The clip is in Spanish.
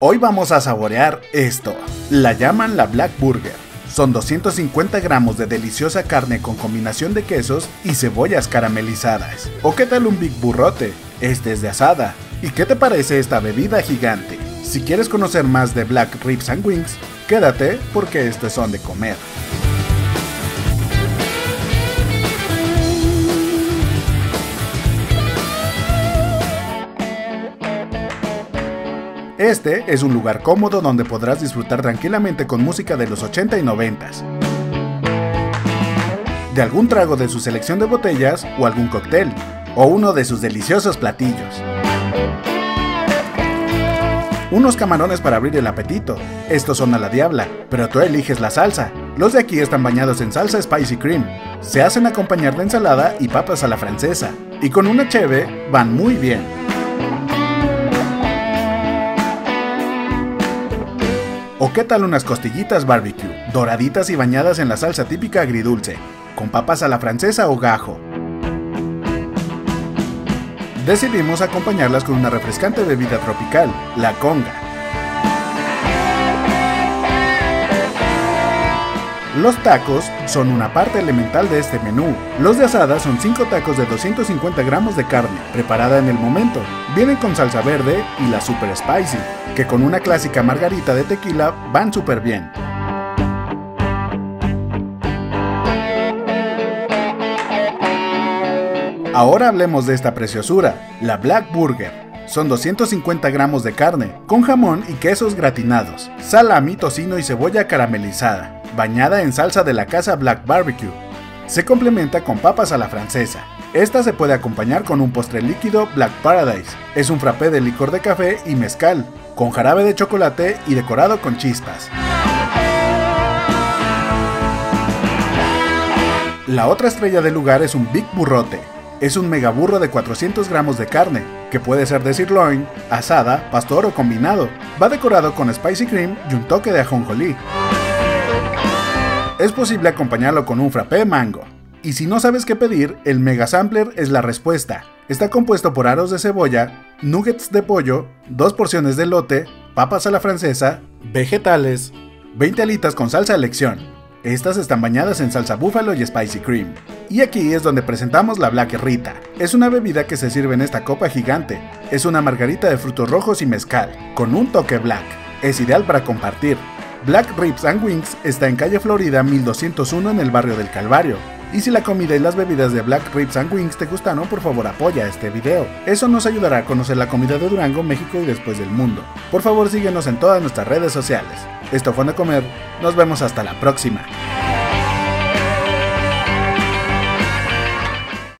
Hoy vamos a saborear esto. La llaman la Black Burger. Son 250 gramos de deliciosa carne con combinación de quesos y cebollas caramelizadas. ¿O qué tal un Big Burrote? Este es de asada. ¿Y qué te parece esta bebida gigante? Si quieres conocer más de Black Ribs and Wings, quédate porque estos son de comer. Este es un lugar cómodo donde podrás disfrutar tranquilamente con música de los 80 y 90 de algún trago de su selección de botellas o algún cóctel, o uno de sus deliciosos platillos. Unos camarones para abrir el apetito. Estos son a la diabla, pero tú eliges la salsa. Los de aquí están bañados en salsa spicy cream. Se hacen acompañar de ensalada y papas a la francesa. Y con una cheve van muy bien. ¿O qué tal unas costillitas barbecue, doraditas y bañadas en la salsa típica agridulce, con papas a la francesa o gajo? Decidimos acompañarlas con una refrescante bebida tropical, la conga. Los tacos son una parte elemental de este menú. Los de asada son 5 tacos de 250 gramos de carne, preparada en el momento. Vienen con salsa verde y la super spicy, que con una clásica margarita de tequila van súper bien. Ahora hablemos de esta preciosura, la Black Burger. Son 250 gramos de carne, con jamón y quesos gratinados, salami, tocino y cebolla caramelizada bañada en salsa de la casa Black Barbecue. Se complementa con papas a la francesa. Esta se puede acompañar con un postre líquido Black Paradise. Es un frappé de licor de café y mezcal, con jarabe de chocolate y decorado con chispas. La otra estrella del lugar es un Big Burrote. Es un megaburro de 400 gramos de carne, que puede ser de sirloin, asada, pastor o combinado. Va decorado con spicy cream y un toque de ajonjolí. Es posible acompañarlo con un frappé mango. Y si no sabes qué pedir, el Mega Sampler es la respuesta. Está compuesto por aros de cebolla, nuggets de pollo, dos porciones de lote, papas a la francesa, vegetales, 20 alitas con salsa de elección. Estas están bañadas en salsa búfalo y spicy cream. Y aquí es donde presentamos la Black Rita. Es una bebida que se sirve en esta copa gigante. Es una margarita de frutos rojos y mezcal, con un toque black. Es ideal para compartir. Black Ribs and Wings está en calle Florida 1201 en el barrio del Calvario. Y si la comida y las bebidas de Black Ribs and Wings te gustaron, por favor apoya este video. Eso nos ayudará a conocer la comida de Durango, México y después del mundo. Por favor síguenos en todas nuestras redes sociales. Esto fue de comer, nos vemos hasta la próxima.